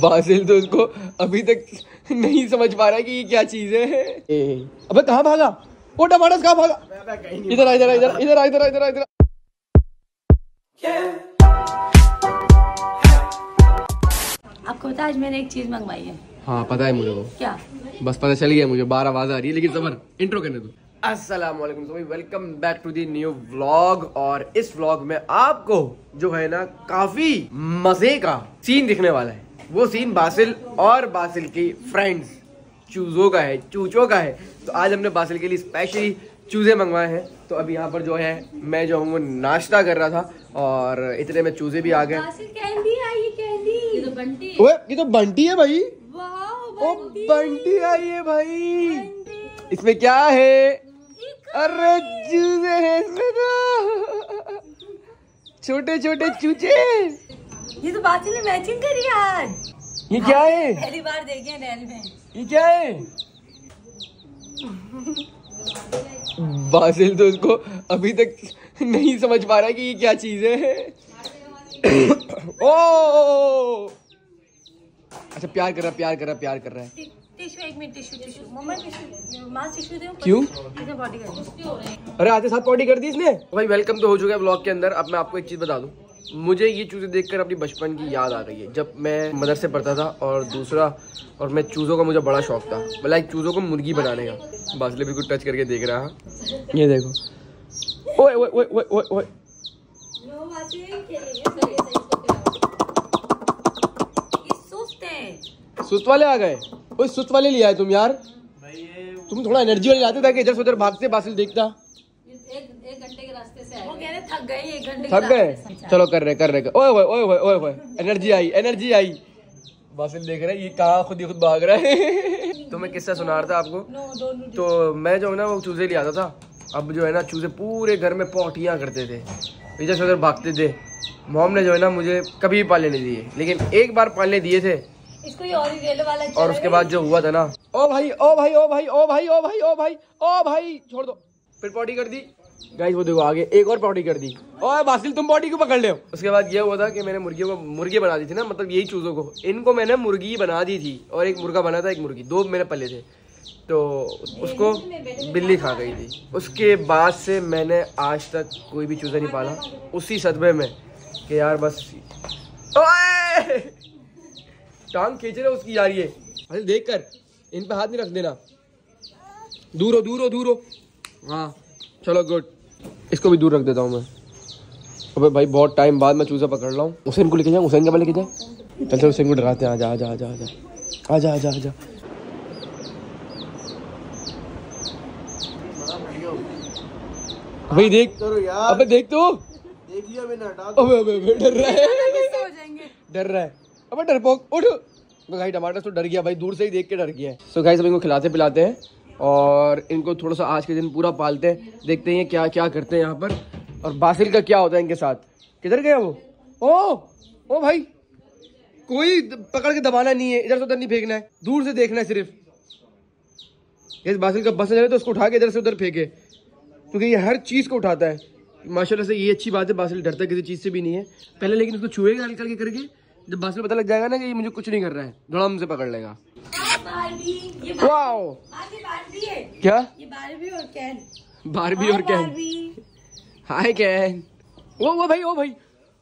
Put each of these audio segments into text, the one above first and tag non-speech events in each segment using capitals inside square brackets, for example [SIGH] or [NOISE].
Basil तो उसको अभी तक नहीं समझ पा रहा है कि ये क्या चीज़ है। अबे कहाँ भागा? वो टमाटर कहाँ भागा? इधर इधर इधर इधर इधर इधर इधर आपको पता है आज मैंने एक चीज़ मंगवाई है? हाँ पता है मुझे वो। क्या? बस पता चल गया मुझे बारह आवाज़ आ रही है लेकिन सबर इंट्रो करने दो। अस्सलाम वालेकुम सभी welcome back to the new vlog और इस व्लॉग में आपको जो है ना काफ़ी मज़े का सीन दिखने वाला है। वो सीन बासिल और बासिल की फ्रेंड्स चूजों का है चूचों का है। तो आज हमने बासिल के लिए स्पेशली चूजे मंगवाए हैं। तो अभी यहाँ पर जो है मैं जो हूँ वो नाश्ता कर रहा था। और इतने में चूजे भी आ गए। तो बंटी ओए ये तो बंटी है भाई। ओ बंटी। आई है भाई। इसमें क्या है? अरे चूजे हैं इसमें तो छोटे छोटे चूचे। ये तो बात ने मैचिंग करी आज। ये क्या है? पहली बार देखे नैल में। ये क्या है? बासिल तो उसको अभी तक नहीं समझ पा रहा है कि ये क्या चीज़ है। [COUGHS] ओ! अच्छा प्यार कर रहा प्यार कर रहा प्यार कर रहा है। टिश्यू एक मिनट टिश्यू टिश्यू। मम्मा टिश्यू माँ टिश्यू दे क्यों? इधर बॉडी कर अरे आते साथ पॉटी कर दी इसने? भाई वेलकम तो हो चुका है ब्लॉग के अंदर। अब मैं आपको एक चीज़ बता दूँ। मुझे ये चूजे देखकर अपनी बचपन की याद आ रही है। जब मैं मदरसे पढ़ता था और दूसरा और मैं चूजों का मुझे बड़ा शौक था। मैं लाइक चूजों को मुर्गी बनाने का। बासले भी कुछ टच करके देख रहा है। ये देखो। ओए ओए ओए ओए ओए ओए। ये सुस्त है। सुस्त वाले आ गए? ओए सुस्त वाले ले आए तुम यार। तुम थोड़ा एनर्जी वाले लाते ताकि इधर से उधर भागते बासिल देखता। वो कह रहे थक गए एक घंटे थक गए? चलो कर रहे कर रहे ओए ओए ओए ओए ओए एनर्जी आई एनर्जी आई। बासिल देख रहे ये कहाँ खुद ही खुद भाग रहा है। [LAUGHS] तो मैं किस्सा सुना रहा था आपको। तो मैं जो है ना वो चूजे ले आता था। अब जो है ना चूजे पूरे घर में पोटियाँ करते थे। इधर से उधर भागते थे। मोम ने जो है ना मुझे कभी भी पालने नहीं दिए। लेकिन एक बार पालने दिए थे। इसको ये और ही वाला और उसके बाद जो हुआ था ना। ओ भाई ओ भाई ओ भाई ओ भाई ओ भाई ओ भाई ओ भाई छोड़ दो। फिर पॉटी कर दी। गाइस वो देखो आगे एक और पॉटी कर दी। ओए बासिल तुम पॉटी क्यों पकड़ ले हो? उसके बाद ये हुआ था कि मैंने मुर्गियों को मुर्गी बना दी थी ना मतलब यही चूजों को। इनको मैंने मुर्गी बना दी थी और एक मुर्गा बना था एक मुर्गी। दो मेरे पले थे। तो उसको बिल्ली खा गई थी। उसके बाद से मैंने आज तक कोई भी चूजा नहीं पाला। उसी सदमे में कि यार बस ओए! टांग खींच रहे उसकी जा रही है अरे देख कर इन पे हाथ नहीं रख देना। दूर हो दूर हो दूर हो। हाँ चलो गुड इसको भी दूर रख देता हूँ मैं। अबे भाई बहुत टाइम बाद मैं चूजा पकड़ रहा हूँ। हुसैन को लेके जाए हुसैन के लेके जाए। चल चल हुसैन को डराते हैं। आजा आजा आजा आजा। आजा आजा आजा। भाई देख। अबे देख तो। देख लिया मैंने हटा अबे अबे अबे डर रहा है। डर रहा है। अबे डरपोक उठ। भाई टमाटर तो डर गया भाई, दूर से ही देख के डर गया है. सो गाइस हम इनको खिलाते पिलाते हैं और इनको थोड़ा सा आज के दिन पूरा पालते हैं। देखते हैं क्या क्या करते हैं यहाँ पर। और बासिल का क्या होता है इनके साथ। किधर गया वो? ओ ओ भाई, कोई पकड़ के दबाना नहीं है। इधर से उधर नहीं फेंकना है। दूर से देखना है सिर्फ़। इस बासिल का बस जाए तो उसको उठा के इधर से उधर फेंके। क्योंकि ये हर चीज़ को उठाता है। माशाल्लाह से ये अच्छी बात है, बासिल डरता किसी चीज़ से भी नहीं है। पहले लेकिन उसको छुएगा हल्के करके। जब बासिल पता लग जाएगा ना कि ये मुझे कुछ नहीं कर रहा है धड़म से पकड़ लेगा। बारबी ये वाओ। बारबी बारबी है क्या? ये बारबी और कैन। बारबी और कैन हाय कैन। ओ वो भाई ओ भाई।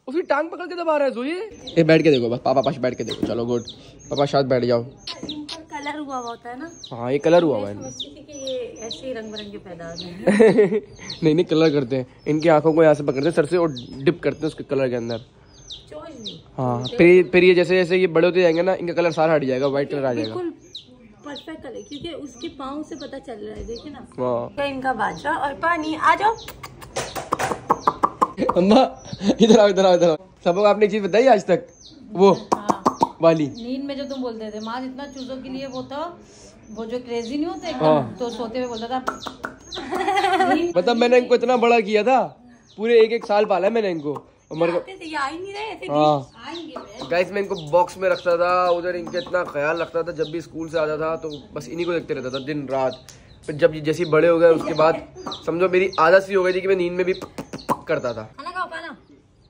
उसकी टांग पकड़ के दबा रहा है सोइए ये। बैठ के देखो बस पापा पास बैठ के देखो। चलो गुड। पापा साथ बैठ जाओ। कलर हुआ हुआ होता है ना? हाँ ये कलर हुआ हुआ है। समझती थी कि ये ऐसे रंग बिरंगे पैदा [LAUGHS] नहीं नहीं कलर करते हैं। इनकी आँखों को यहाँ से पकड़ते हैं सर से और डिप करते हैं उसके कलर के अंदर। हाँ फिर ये- फिर ये जैसे जैसे ये बड़े होते जाएँगे ना इनका कलर सारा हट जाएगा व्हाइट कलर आ जाएगा। परफेक्ट कलर क्योंकि उसके पाँव से पता चल रहा है देखिए ना। इनका बाजरा और पानी आ जाओ। अम्मा इधर आओ इधर आओ इधर आओ। सबको आपने एक चीज़ बताई आज तक? वो हाँ। वाली। नींद में जो तुम बोलते थे माँ जितना चूजों के लिए वो था वो जो क्रेजी नहीं होते हाँ। तो सोते हुए बोलता था। मतलब मैंने इनको इतना बड़ा किया था पूरे एक एक साल पाला मैंने इनको। आ ही नहीं रहे थे गाइस मैं इनको बॉक्स में रखता था उधर इनका इतना ख्याल रखता था जब भी स्कूल से आता था तो बस इन्हीं को देखते रहता था दिन रात। फिर जब जैसे ही बड़े हो गए उसके बाद समझो मेरी आदत सी हो गई थी कि मैं नींद में भी करता था। खाना खाओ खाना।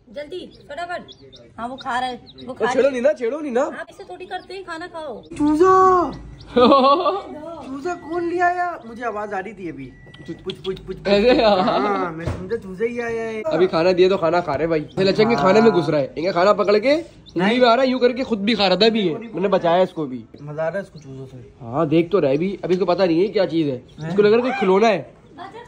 जल्दी फटाफट। हाँ वो खा रहा है वो खा छेड़ो नहीं ना छेड़ो नहीं ना। आप ऐसे थोड़ी करते हैं खाना खाओ। चूजा! [LAUGHS] चूजा कौन लिया आया मुझे आवाज़ आ रही थी अभी। ऐसे हाँ मैं समझा चूजा ही आया है। अभी खाना दिए तो खाना खा रहे भाई। लगा खाने में घुस रहा है। इनका खाना पकड़ के उंगली में आ रहा है यूँ करके खुद भी खा रहा था भी है मैंने बचाया इसको भी। मज़ा आ रहा है इसको चूजों से। हाँ देख तो रहे भी। अभी इसको पता नहीं है क्या चीज़ है। इसको लग रहा है कोई खिलौना है।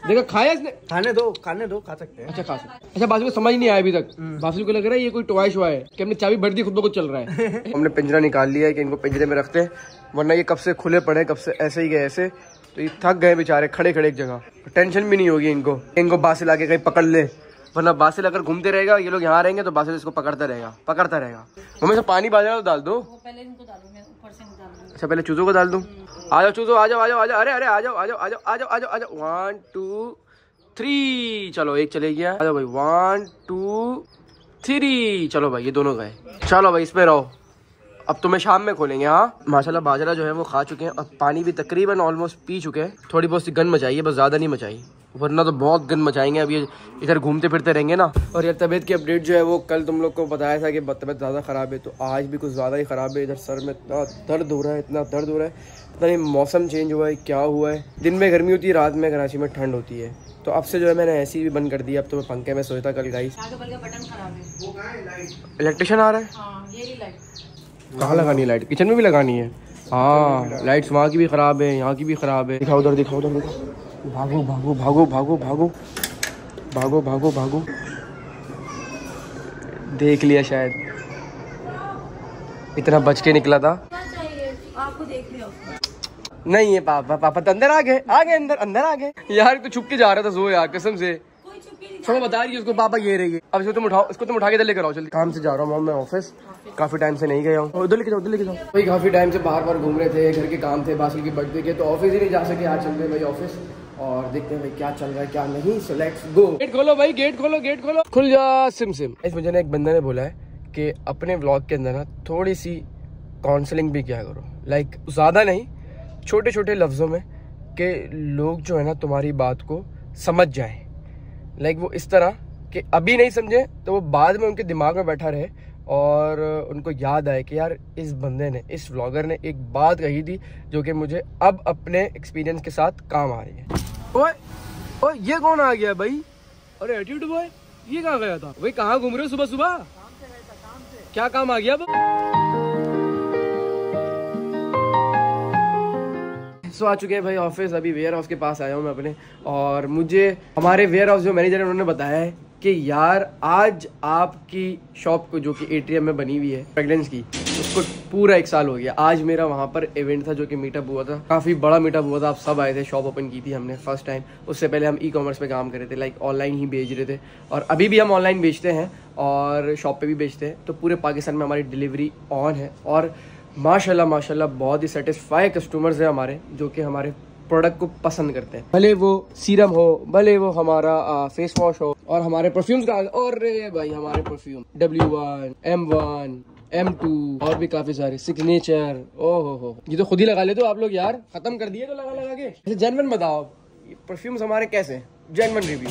देखा खाया इसने? खाने दो खाने दो खा सकते हैं। अच्छा खा सकते अच्छा बासु को समझ नहीं आया अभी तक। बासु को लग रहा है ये कोई टॉय शॉय है कि हमने चाबी भर दी खुद खुद चल रहा है। [LAUGHS] हमने पिंजरा निकाल लिया है कि इनको पिंजरे में रखते हैं वरना ये कब से खुले पड़े कब से ऐसे ही गए ऐसे। तो ये थक गए बेचारे खड़े खड़े एक जगह। टेंशन भी नहीं होगी इनको। इनको बासिल आके कहीं पकड़ ले। वरना बासिल अगर घूमते रहेगा ये लोग यहाँ रहेंगे तो बासिल इसको पकड़ता रहेगा पकड़ता रहेगा। मम्मी से पानी बाज़ार तो डाल दो। पहले इनको अच्छा पहले चूजों को डाल दूँ। आ जाओ चूजो आ जाओ आ जाओ आ जाओ। अरे अरे आ जाओ आ जाओ आ जाओ आ जाओ आ जाओ आ जाओ। वन टू थ्री चलो एक चले गया। आ जाओ भाई। वन टू थ्री चलो भाई ये दोनों गए। चलो भाई इसमें रहो। अब तुम्हें शाम में खोलेंगे हाँ। माशाल्लाह बाजरा जो है वो खा चुके हैं और पानी भी तकरीबन ऑलमोस्ट पी चुके हैं। थोड़ी बहुत सी गन मचाई है बस ज़्यादा नहीं मचाई। वरना तो बहुत गन मचाएँगे अब ये इधर घूमते फिरते रहेंगे ना। और यार तबीयत की अपडेट जो है वो कल तुम लोग को बताया था कि तबीयत ज़्यादा ख़राब है तो आज भी कुछ ज़्यादा ही ख़राब है। इधर सर में इतना दर्द हो रहा है इतना दर्द हो रहा है। पता नहीं मौसम चेंज हुआ है क्या हुआ है। दिन में गर्मी होती है रात में कराची में ठंड होती है। तो अब से जो है मैंने ऐसी भी बंद कर दी अब तो मैं पंखे में सोचता कल गाइस इलेक्ट्रिशियन आ रहा है? हाँ कहाँ लगानी है लाइट किचन में भी लगानी है? हाँ लाइट्स वहाँ की भी खराब है, यहाँ की भी खराब है। दिखाओ उधर दिखाओ उधर, दिखाओ। भागो भागो भागो भागो भागो। भागो भागो भागो। देख लिया शायद। इतना बच के निकला था। नहीं है, पापा पापा तो अंदर आ गए आ गए अंदर अंदर आ गए। यार तो छुप के जा रहा था जो यार, कसम से। चलो बता रही है उसको पापा ये रही है। अब इसको तुम उठाओ इसको तुम उठा के इधर लेकर आओ जल्दी। काम से जा रहा हूँ मैं ऑफ़िस काफ़ी टाइम से नहीं गया हूँ। उधर लेके जाओ उधर लेके जाओ। भाई काफ़ी टाइम से बाहर बाहर घूम रहे थे घर के काम थे बासिल की बर्थडे के तो ऑफ़िस ही नहीं जा सके आज चलते हैं भाई ऑफ़िस और देखते हैं भाई क्या चल रहा है क्या नहीं। सो लेट्स गो गेट खोलो भाई गेट खोलो गेट खोलो। खुल जा सिम सिम। इस मुझे ना एक बंदे ने बोला है कि अपने व्लॉग के अंदर ना थोड़ी सी काउंसलिंग भी किया करो। लाइक ज़्यादा नहीं छोटे छोटे लफ्ज़ों में कि लोग जो है ना तुम्हारी बात को समझ जाएँ। लाइक वो इस तरह कि अभी नहीं समझे तो वो बाद में उनके दिमाग में बैठा रहे और उनको याद आए कि यार इस बंदे ने इस व्लॉगर ने एक बात कही थी जो कि मुझे अब अपने एक्सपीरियंस के साथ काम आ रही है। ओए ओए ये कौन आ गया भाई? अरे एटीट्यूड बॉय ये कहाँ गया था? भाई कहाँ घूम रहे हो सुबह सुबह क्या काम आ गया अब? सो आ चुके हैं भाई ऑफ़िस अभी वेयर हाउस के पास आया हूँ मैं अपने। और मुझे, हमारे वेयर हाउस जो मैनेजर है, उन्होंने बताया है कि यार, आज आपकी शॉप को जो कि एटीएम में बनी हुई है प्रेगनेंस की, उसको पूरा एक साल हो गया। आज मेरा वहाँ पर इवेंट था जो कि मीटअप हुआ था। काफ़ी बड़ा मीटअप हुआ था, आप सब आए थे शॉप ओपन की थी हमने फ़र्स्ट टाइम उससे पहले हम ई कॉमर्स पे काम कर रहे थे लाइक ऑनलाइन ही बेच रहे थे। और अभी भी हम ऑनलाइन बेचते हैं और शॉप पे भी बेचते हैं। तो पूरे पाकिस्तान में हमारी डिलीवरी ऑन है। और माशाल्लाह माशाल्लाह बहुत ही सेटिस्फाई कस्टमर्स हैं हमारे जो कि हमारे प्रोडक्ट को पसंद करते हैं। भले वो सीरम हो भले वो हमारा आ, फेस वॉश हो और हमारे परफ्यूम्स का और रे भाई हमारे perfume W one M one M two और भी काफ़ी सारे सिग्नेचर ओ हो हो ये तो खुद ही लगा ले तो आप लोग यार खत्म कर दिए तो लगा लगा के। जेनवन बताओ परफ्यूम्स हमारे कैसे जेनवन रिव्यू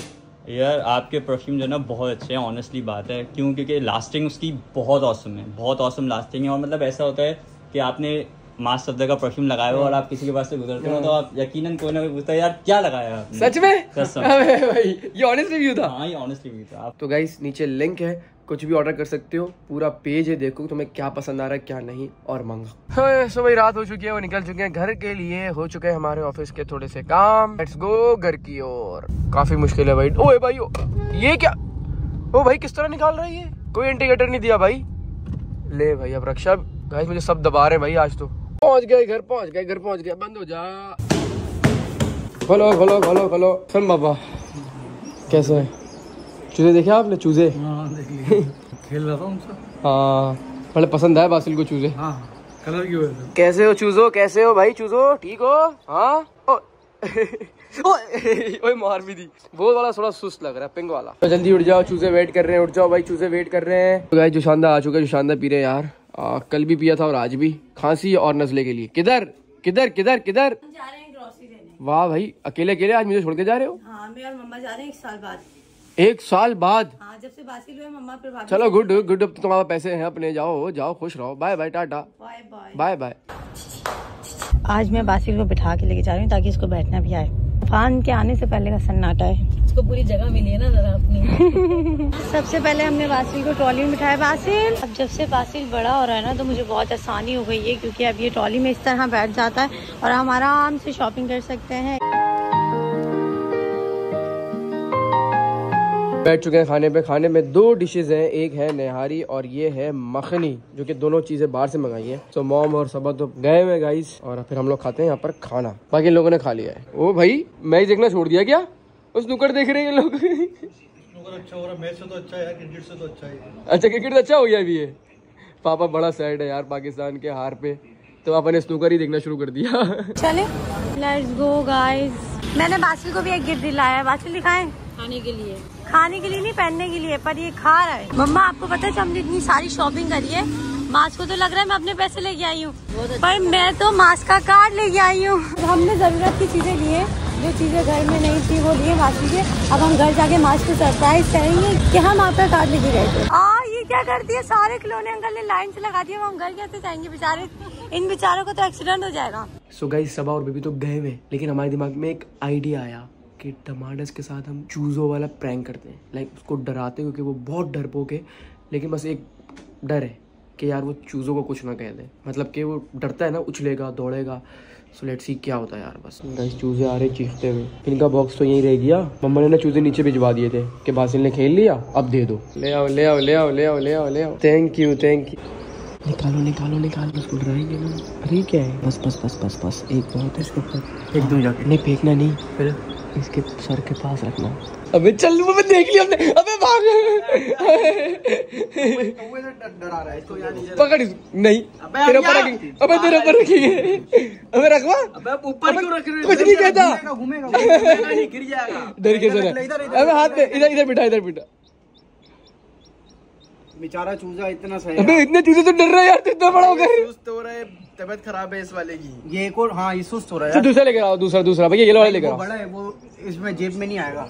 यार आपके परफ्यूम जो है ना बहुत अच्छे हैं ऑनेस्टली बात है क्यों? क्योंकि लास्टिंग उसकी बहुत औसम है बहुत औसम लास्टिंग है और मतलब ऐसा होता है कि आपने मास शब्द का परफ्यूम लगाया हो और आप किसी के पास से गुजरते हो तो आप यकीनन कोई ना कोई पूछता है यार क्या लगाया आपने? सच में? कसम। अबे भाई ये ऑनेस्ट रिव्यू था। हाँ ये ऑनेस्टली भी था। आप तो गाइस नीचे लिंक है कुछ भी ऑर्डर कर सकते हो पूरा पेज है देखो तुम्हें क्या पसंद आ रहा है क्या नहीं और मंगा। हाँ, सो भाई रात हो चुकी है वो निकल चुके हैं घर के लिए हो चुके हैं हमारे ऑफ़िस के थोड़े से काम। लेट्स गो घर की ओर। काफ़ी मुश्किल है भाई। ओए भाई ओ, ये क्या? ओ भाई किस तरह निकाल रहा है ये? कोई इंडिकेटर नहीं दिया भाई। ले भाई अब रक्षा। गाइस मुझे सब दबा रहे भाई आज तो। पहुँच गए घर पहुँच गए घर पहुँच गए बंद हो जा। खोलो खोलो खोलो खोलो। सुन बाबा कैसे है? चूजे देखे आपने? चूजे? खेल रहा था उनसे। हाँ बड़े पसंद आए बासिल को चूजे। हाँ कलर की वजह कैसे हो चूजो? कैसे हो भाई चूजो? ठीक हो? हाँ? ओए ओए मार भी दी। वो वाला थोड़ा सुस्त लग रहा है पिंक वाला। तो जल्दी उठ जाओ चूजे वेट कर रहे हैं उठ जाओ भाई चूजे वेट कर रहे हैं। तो गाइस जोशानदा आ चुका है जोशानदा पी रहे हैं यार। आ, कल भी पिया था और आज भी। खांसी और नजले के लिए। किधर? किधर? किधर? किधर? हम जा रहे हैं ग्रोसरी लेने। वाह भाई अकेले अकेले आज मुझे छोड़ के जा रहे हो? हाँ मैं और मम्मा जा रहे हैं एक साल बाद। एक साल बाद? हाँ जब से बासिल हुए मम्मा चलो गुड गुड अब तो तुम्हारे पैसे हैं अपने जाओ जाओ खुश रहो। Bye bye tata bye bye bye bye आज मैं बासिल को बिठा के लेके जा रही हूँ ताकि इसको बैठना भी आए। तूफ़ान के आने से पहले का सन्नाटा है। इसको पूरी जगह मिली है ना जरा अपनी। [LAUGHS] सबसे पहले हमने वासिल को ट्रॉली में बिठाया। वासिल! अब जब से वासिल बड़ा हो रहा है ना तो मुझे बहुत आसानी हो गई है क्योंकि अब ये ट्रॉली में इस तरह बैठ जाता है और हम आराम से शॉपिंग कर सकते हैं। बैठ चुके हैं खाने पे। खाने में दो डिशेज हैं एक है नहारी और ये है मखनी जो कि दोनों चीज़ें बाहर से मंगाई है। तो मोम और सबा तो गए हुए गाइस और फिर हम लोग खाते हैं यहाँ पर खाना। बाकी लोगों ने खा लिया है। ओ भाई मैच देखना छोड़ दिया क्या? उस नुकड़ देख रहे हैं लोग। अच्छा हो रहा मैच से तो अच्छा है क्रिकेट से तो अच्छा है अच्छा क्रिकेट तो अच्छा हो गया अभी ये। पापा बड़ा सैड है यार पाकिस्तान के हार पे। तो पापा ने स्नूकर ही देखना शुरू कर दिया। चले लेट्स गो गाइस मैंने बासिल को भी एक गिफ्ट दिलाया है बासिल दिखाएँ? खाने के लिए। खाने के लिए नहीं पहनने के लिए पर ये खा रहा है। मम्मा आपको पता है कि हमने इतनी सारी शॉपिंग करी है मास्क को तो लग रहा है मैं अपने पैसे लेके आई हूँ। पर मैं तो मास्क का कार्ड लेके आई हूँ। हमने ज़रूरत की चीज़ें लिए जो चीज़ें घर में नहीं थी वो लिए बाकी के। अब हम घर जाके मास्क को सरप्राइज़ करेंगे कि हम आपका कार्ड लेके गए थे। आ ये क्या करती है? सारे खिलौने अंकल ने लाइन से लगा दिए वो हम घर कैसे जाएँगे बेचारे। इन बेचारों को तो एक्सीडेंट हो जाएगा। सो गाइस सबा और बेबी तो गए हुए लेकिन हमारे दिमाग में एक आइडिया आया। कि टमाटर्स के साथ हम चूज़ों वाला प्रैंक करते हैं। लाइक उसको डराते हैं क्योंकि वो बहुत डरपोक है लेकिन बस एक डर है कि यार वो चूज़ों को कुछ ना कह दे। मतलब कि वो डरता है ना उछलेगा दौड़ेगा। सो लेट सी क्या होता है यार बस। गाइस चूज़े आ रहे चीखते हुए। इनका बॉक्स तो यहीं रह गया। मम्मा ने ना चूज़े नीचे भिजवा दिए थे कि बासिल ने खेल लिया अब दे दो। ले आओ ले आओ ले आओ ले आओ ले आओ ले आओ। थैंक यू थैंक यू निकालो निकालो निकालो। उसको डराएँगे ना। अरे क्या है? बस बस बस बस बस। एक बहुत है इसके ऊपर। फेंक दूँ जाके। नहीं फेंकना नहीं। फिर? इसके सर के पास रखना। अबे चल वो मैं देख लिया हमने। अबे भाग। डरा रहा है इसको यार नीचे पकड़ नहीं तेरे ऊपर रखेंगे। अबे तेरे ऊपर रखेंगे। अबे रखवा अबे ऊपर क्यों रख रहे हो? कुछ नहीं कहता। घूमेगा घूमेगा नहीं गिर जाएगा। डर के सर। अबे हाथ में इधर इधर बिठा इधर बिठा। बेचारा चूजा इतना सही अबे इतने चूजे तो डर रहा है यार तू इतना बड़ा हो गया। सुस्त हो रहा है तबीयत खराब है इस वाले की। ये एक और हाँ ये सुस्त हो रहा है दूसरा लेकर आओ दूसरा दूसरा भैया ये वाला लेकर आओ। बड़ा है वो इसमें जेब में नहीं आएगा।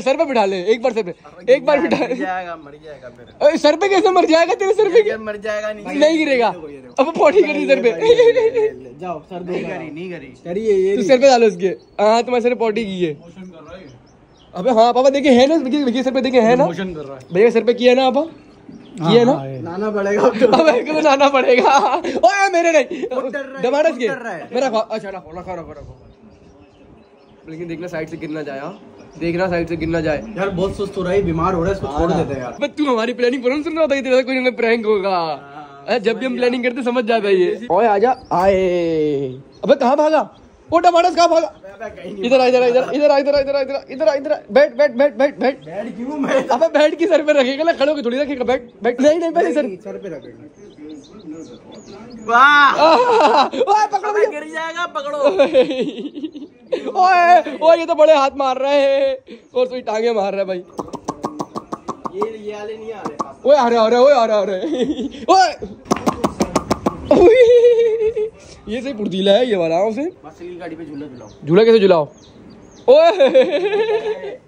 सर पे बिठा ले एक बार सर पे एक बार बिठा मर जाएगा मर जाएगा अरे सर पे कैसे मर जाएगा तेरे सर पे? मर जाएगा नहीं। नहीं गिरेगा। अब पॉटी करी सर पे। जाओ सर दो करी नहीं करी। करिए ये तू सर पे डालो उसके हाँ तुम्हारे सर पे पॉटी की है। अबे हाँ पापा देखिए है ना? देखिए देखिए सर पे देखिए है ना? मोशन कर रहा है। भैया सर पे किया ना पापा? किया ना? लाना पड़ेगा तो। अबे को तो लाना पड़ेगा। [LAUGHS] ओए मेरे नहीं। है, खुद के मेरा खा- अच्छा रखो रखो रखो रखो लेकिन देखना साइड से गिरना जाए हाँ। देखना साइड से गिर ना जाए। यार बहुत सुस्त हो रहा है बीमार हो रहा है इसको छोड़ देते हैं यार। अबे तू हमारी प्लानिंग पर सुन रहा था कि तेरा कोई ना प्रैंक होगा। जब भी हम प्लानिंग करते समझ जाता है ये। ओए आजा। आए। अबे कहाँ भागा? वो टमाटर कहाँ भागा? इधर आ इधर आ इधर इधर आ इधर आ इधर आ इधर आ इधर आ इधर बैठ बैठ बैठ बैठ बैठ। बैठ क्यों मैं? अबे बैठ की सर पे रखेगा ना खड़े होकर थोड़ी रखेगा बैठ बैठ। नहीं नहीं पहले सर। सर पे रखेगा। वाह! ओए पकड़ो गिर जाएगा पकड़ो। ओए ओए ये तो बड़े हाथ मार रहे हैं। और तू टांगे मार रहा है भाई। ये ये वाले नहीं आ रहे। ओए आ रहे आ रहे ओए आ रहे आ रहे। ओए, ये सही फुर्तीला है ये वाला उसे गाड़ी पे झूला झुलाओ। झूला कैसे झुलाओ? ओए!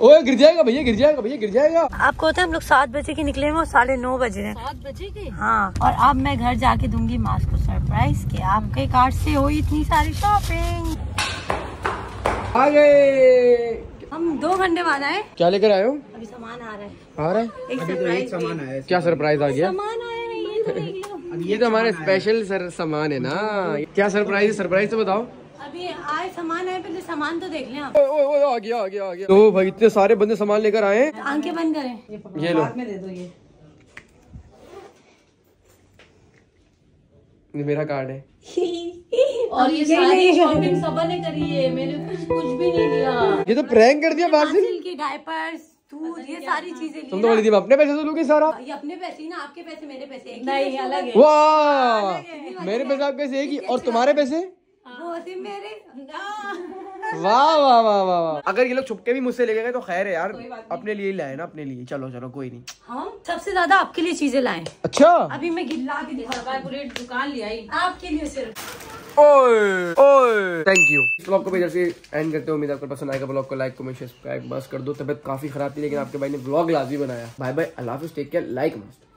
ओए गिर जाएगा भैया गिर जाएगा भैया गिर जाएगा। आपको होता है हम लोग सात बजे के निकले हैं और साढ़े नौ बजे हैं। सात बजे के? हाँ। और अब मैं घर जाके दूँगी मास्क को सरप्राइज़ के आपके कार्ड से हुई इतनी सारी शॉपिंग आ गए। हम दो घंटे बाद आए। क्या लेकर आए हो? अभी सामान आ रहा है। आ रहा है? एक अभी तो सरप्राइज़ सामान आया क्या सरप्राइज़ आ गया? सामान आया है ये तो ये तो हमारे स्पेशल सर सामान है ना। क्या सरप्राइज़ है सरप्राइज़ तो बताओ। अभी आए सामान आए पहले सामान तो देख लें आप। ओए ओए ओए आ गया आ गया आ गया तो भाई इतने सारे बंदे सामान लेकर आए आँखें बंद करें। ये लो। में दे दो ये। ये मेरा कार्ड है। [LAUGHS] और ये सारी शॉपिंग सबा ने करी है मैंने कुछ कुछ भी नहीं लिया। ये तो प्रैंक कर दिया बासिल के डायपर्स ये सारी चीज़ें ली तुम तो बोली थी अपने पैसे से लूँगी सारा। ये अपने पैसे ही ना आपके पैसे मेरे पैसे एक ही नहीं अलग है। वाह! मेरे पैसे आपके पैसे एक ही और तुम्हारे पैसे? वो थे मेरे। वाह वाह वाह वाह वाह अगर ये लोग छुपके भी मुझसे ले गए तो खैर है यार अपने लिए ही लाए ना अपने लिए। चलो चलो कोई नहीं। हम सबसे ज़्यादा आपके लिए चीज़ें लाए। अच्छा। अभी मैं गिल्ला के दिखा पूरी दुकान ले आई। आपके लिए सिर्फ़। ओए ओए। थैंक यू इस ब्लॉग को भी जैसे एंड करते हो उम्मीद आपको पसंद आएगा ब्लॉग को लाइक कमेंट सब्सक्राइब बस कर दो। तबियत काफ़ी खराब थी लेकिन आपके भाई ने ब्लॉग लाजी बनाया। भाई भाई अल्लाह टेक केयर लाइक मस्ट